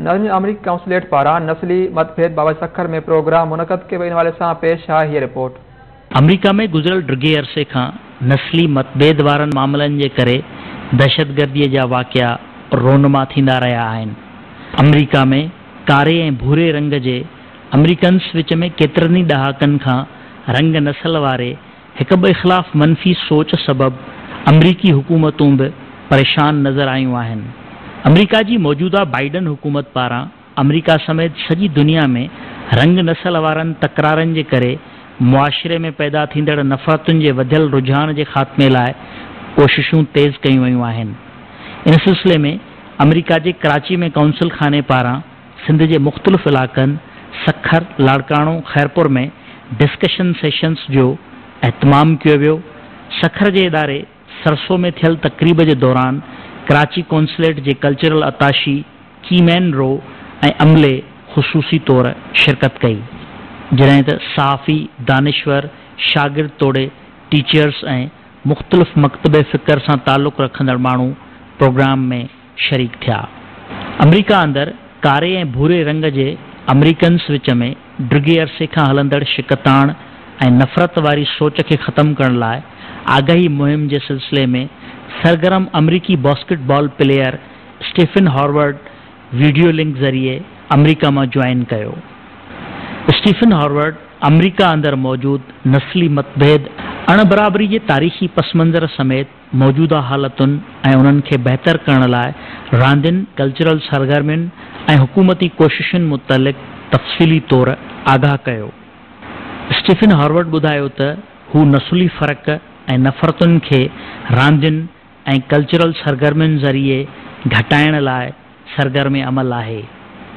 नवीन अमरीकी काउंसिलेट पारां नस्ली मतभेद बाबति सखर में प्रोग्राम मुनक़द कए वञण वारे सां पेश आहे हीअ रिपोर्ट अमरीका में गुज़िरियल ड्रिगे अरसे खां नस्ली मतभेद वारनि मामलनि जे करे दहशतगर्दीअ जा वाक़िया रोनमा थींदा रहिया आहिनि अमरीका में कारे ऐं भूरे रंग जे अमरीकन्स विच में केतिरनि ई ॾहाकनि खां रंग नसल वारे हिक ॿिए ख़िलाफ़ मनफ़ी सोच सबबि अमरीकी हुकूमतूं बि परेशान नज़र आयूं आहिनि अमरीका जी मौजूदा बाइडन हुकूमत पारां अमरीका समेत सॼी दुनिया में रंग नसल वारनि तकरारनि जे करे मुआशिरे में पैदा थींदड़ नफ़रतुनि जे वधियल रुझान जे ख़ात्मे लाइ कोशिशूं तेज़ कयूं वयूं आहिनि इन सिलसिले में अमरीका जे कराची में काउंसिल खाने पारां सिंध जे मुख़्तलिफ़ इलाइक़नि सखर लाड़काणो ख़ैरपुर में डिस्कशन सेशन्स जो एहतमाम कयो वियो सखर जे इदारे सरसो में थियल तक़रीब जे दौरान ڪراچي ڪونسليٽ جي ڪلچرل اتاشي ڪيمين رو ۽ املي خشوسي طور شرڪت ڪئي. جڏهن ته صحافي دانشور شاگرد توڙي ٽيچرس ۽ مختلف مڪتب فڪر سان تالق رکندڙ ماڻهو پروگرام ۾ شريڪ ٿيا. آمريڪا اندر ڪاري ۽ ڀوري رنگ جي امريڪنس وچ ۾ ڊرگي عرصي کان هلندڙ شڪتاڻ ۽ نفرت واري سوچ کي ختم ڪرڻ لاءِ آگاهي مهم جي سلسلي ۾ سرگرم آمريڪي basketball player Stephen Harvard video link ذريعي آمريڪا مان جوائن ڪيو. سٽيفن هارورڊ آمريڪا اندر موجود نسلي متڀيد اڻبرابري جي تاريخي پسمنزر سميت موجوده حالتن ۽ انهن کي بهتر ڪرڻ لاءِ راندين ڪلچرل سرگرمين ۽ حڪومتي ڪوششن مطلق تفصيلي طور آگاهه ڪيو. سٽيفن هارورڊ ٻڌايو ته هو نسلي فرق ۽ نفرتن کي راندين ۽ ڪلچرل سرگرمين ذريعي گهٽائڻ لاءِ سرگرم عمل آهي.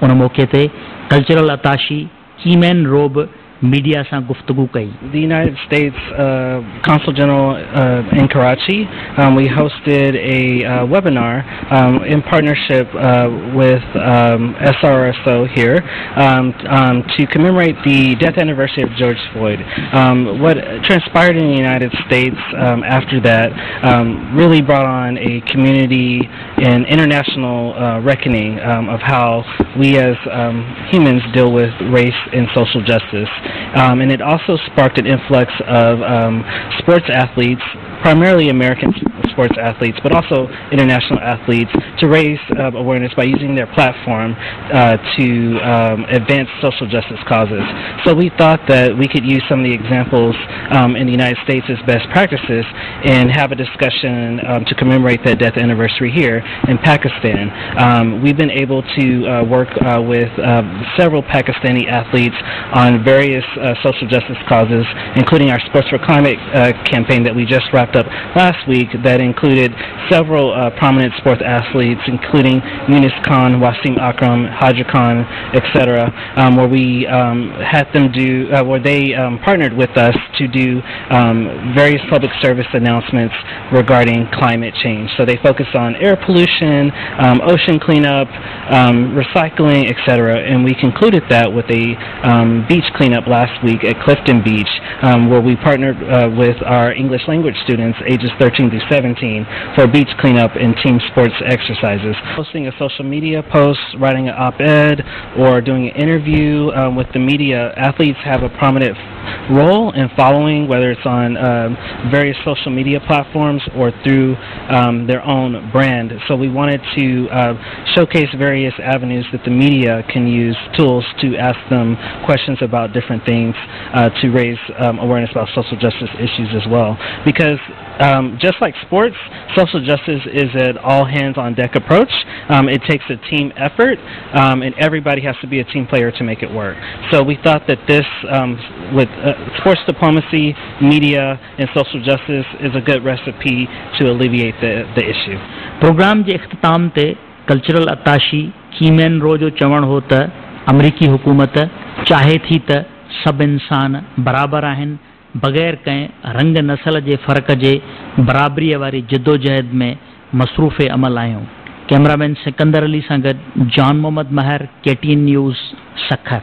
ان موقعي تي ڪلچرل اتاشي ڪيمين روب media सां गुफ़्तगू कई The United States uh, Consul General uh, in Karachi, um, we hosted a uh, webinar um, in partnership uh, with um, SRSO here um, um, to commemorate the death anniversary of George Floyd. Um, what transpired in the United States um, after that um, really brought on a community and international uh, reckoning um, of how we as um, humans deal with race and social justice. Um, and it also sparked an influx of um, sports athletes, primarily American sports athletes, but also international athletes, to raise uh, awareness by using their platform uh, to um, advance social justice causes. So we thought that we could use some of the examples um, in the United States as best practices and have a discussion um, to commemorate that death anniversary here in Pakistan. Um, we've been able to uh, work uh, with uh, several Pakistani athletes on various uh, social justice causes, including our Sports for Climate campaign that we just wrapped up last week that included several uh, prominent sports athletes, including Munis Khan, Wasim Akram, Haja Khan, etc., um, where we um, had them do, uh, where they um, partnered with us to do um, various public service announcements regarding climate change. So they focus on air pollution, um, ocean cleanup, um, recycling, etc., and we concluded that with a beach cleanup last week at Clifton Beach, where we partnered uh, with our English language students ages 13 through 17 for beach cleanup and team sports exercises. Posting a social media post, writing an op-ed, or doing an interview um, with the media, athletes have a prominent role in following, whether it's on um, various social media platforms or through um, their own brand. So we wanted to uh, showcase various avenues that the media can use tools to ask them questions about different things uh, to raise um, awareness about social justice issues as well. Because um, just like sports, social justice is an all hands on deck approach. Um, it takes a team effort, um, and everybody has to be a team player to make it work. So we thought that this, um, with uh, sports diplomacy, media, and social justice, is a good recipe to alleviate the, the issue. Program जे इख़्तिताम ते cultural attaché कीमैन रो जो चवणु हो त अमरीकी हुकूमत चाहे थी त सभु इंसान बराबरि आहिनि बग़ैर कंहिं रंग नसल जे फ़र्क़ जे बराबरीअ वारी जिदोजहद में मसरूफ़ अमल आहियूं कैमरामैन सिकंदर अली सां गॾु जॉन मोहम्मद महर केटीएन न्यूज़ सखर